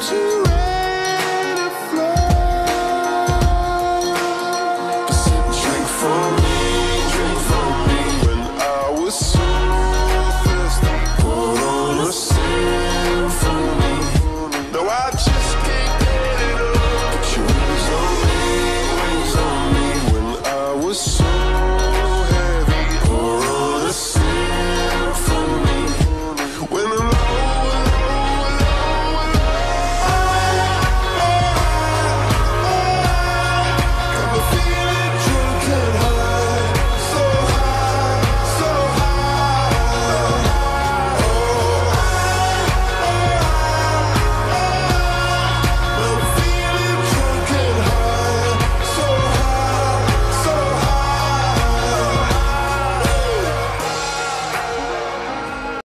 to